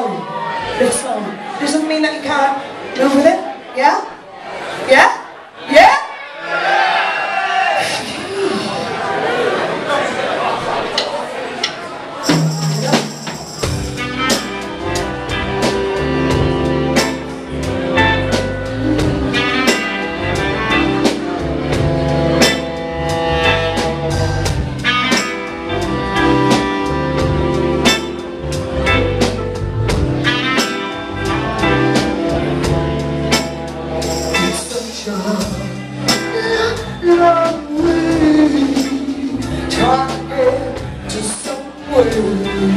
song. Little song. Doesn't mean that you can't move with it. Yeah? Yeah? love, love me, try to get to somewhere.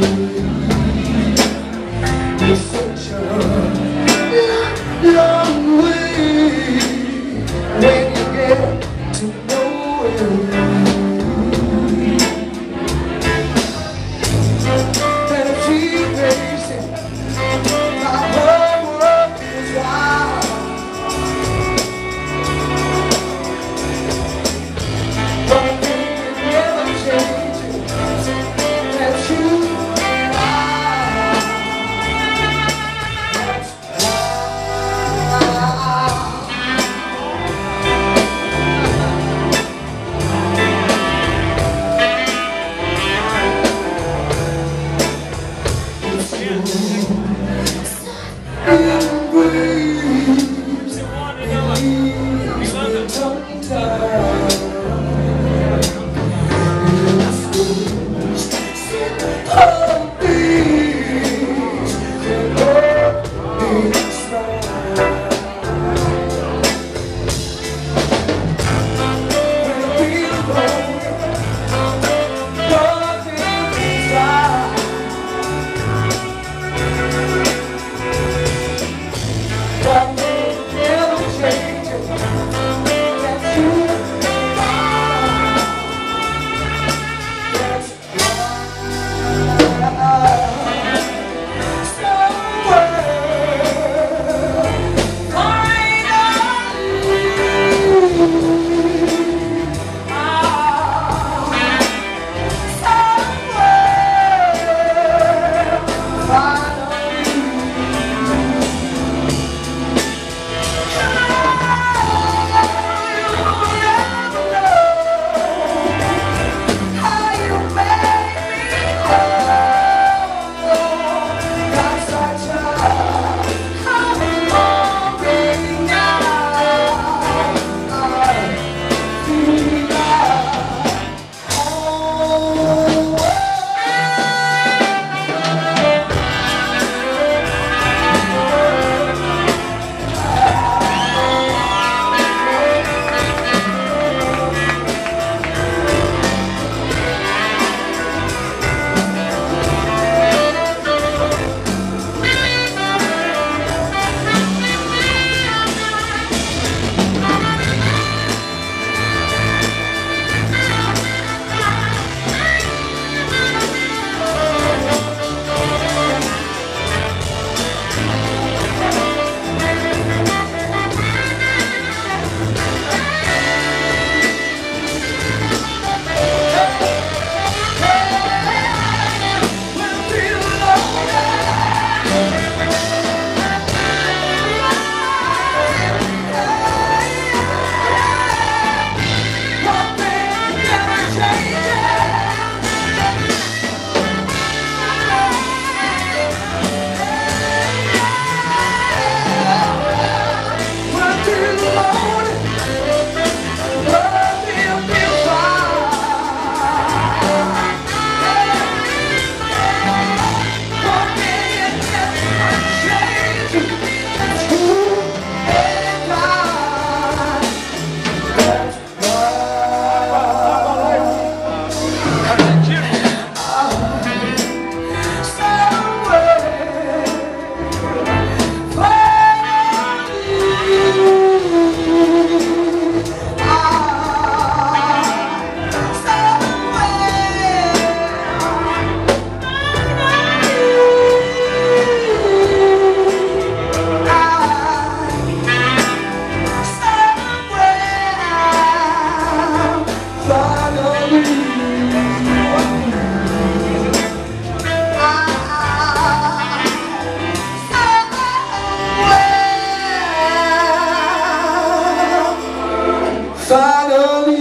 finally.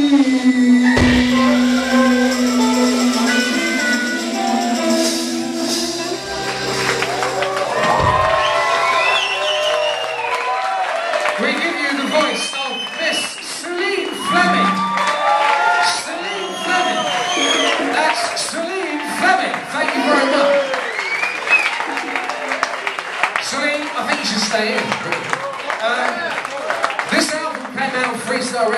We give you the voice of Miss Sulene Fleming. Sulene Fleming. That's Sulene Fleming. Thank you very much. Sulene, I think. Um, this album came out freestyle.